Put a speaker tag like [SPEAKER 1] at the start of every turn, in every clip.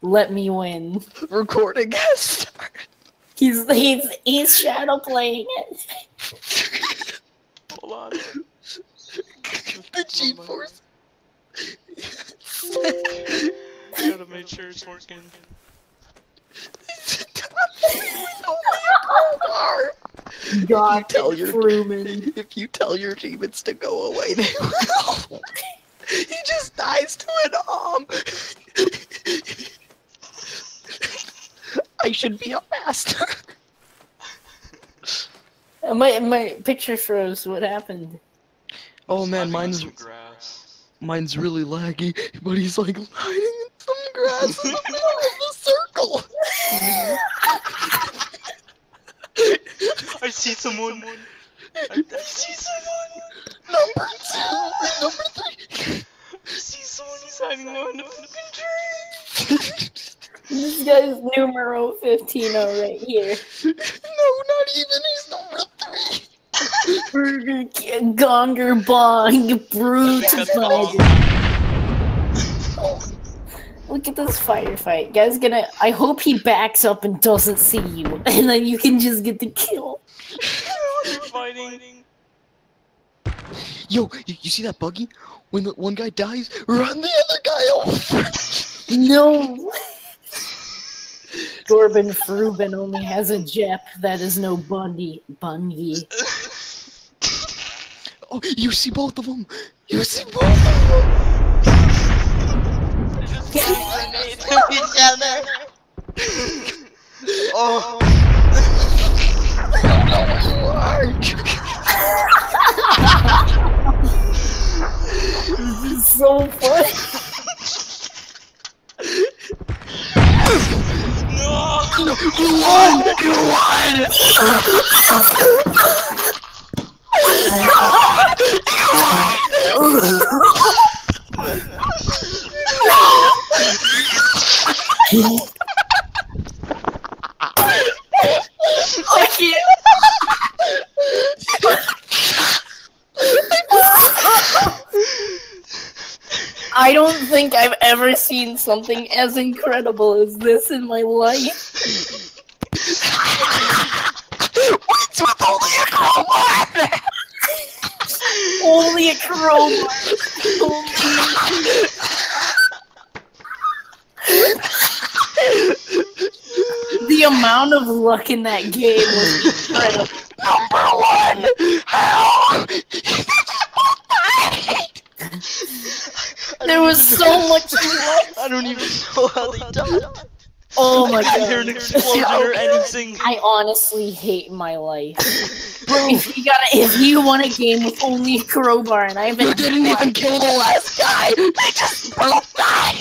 [SPEAKER 1] Let me win.
[SPEAKER 2] Recording has started.
[SPEAKER 1] He's he's he's shadow playing it.
[SPEAKER 3] Hold on.
[SPEAKER 2] The G force.
[SPEAKER 3] Gotta make sure it's working.
[SPEAKER 1] God,
[SPEAKER 2] tell your-
[SPEAKER 1] Frooman.
[SPEAKER 2] If you tell your demons to go away, they will. he just dies to an arm. I should be a master.
[SPEAKER 1] My my picture froze. What happened?
[SPEAKER 2] Oh man, mine's
[SPEAKER 3] some grass.
[SPEAKER 2] mine's really laggy, but he's like hiding in some grass in the middle of the circle.
[SPEAKER 3] I see someone. I, I see someone.
[SPEAKER 2] Number two, number three.
[SPEAKER 3] I see someone who's hiding behind a fucking tree.
[SPEAKER 1] This guy's numero 15 right here.
[SPEAKER 2] no, not even. He's number three.
[SPEAKER 1] Burger King, Gonger Bong, Brute
[SPEAKER 3] Got the bomb.
[SPEAKER 1] Spider. Look at this firefight. Guy's gonna. I hope he backs up and doesn't see you, and then you can just get the kill.
[SPEAKER 3] Fighting.
[SPEAKER 2] Yo, you, you see that buggy? When the one guy dies, run the other guy over.
[SPEAKER 1] No! Gorbon Frooman only has a Jep that is no Bundy. Bundy.
[SPEAKER 2] Oh, you see both of them. You see both of them.
[SPEAKER 3] Grenades at each other. Oh.
[SPEAKER 2] I don't know where you are.
[SPEAKER 1] This is so funny.
[SPEAKER 3] No.
[SPEAKER 2] You won! You won!
[SPEAKER 1] I can't. I don't think I've ever seen something as incredible as this in my life.
[SPEAKER 2] What's with only a crowbar?
[SPEAKER 1] Only a. Only- the amount of luck in that game was incredible.
[SPEAKER 2] Number one! How?
[SPEAKER 1] There was so much luck.
[SPEAKER 3] I don't even know how they died.
[SPEAKER 1] Oh my
[SPEAKER 3] I didn't hear an
[SPEAKER 1] god.
[SPEAKER 3] explosion or anything.
[SPEAKER 1] I honestly hate my life. If you got if you won a game with only a crowbar and I haven't
[SPEAKER 2] didn't even kill the last guy! They just both died!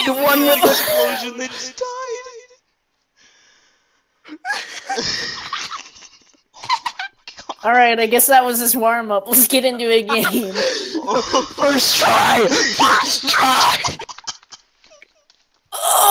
[SPEAKER 2] you won with a
[SPEAKER 3] explosion, they just died.
[SPEAKER 1] Alright, I guess that was his warm up. Let's get into a game.
[SPEAKER 2] First try! First try!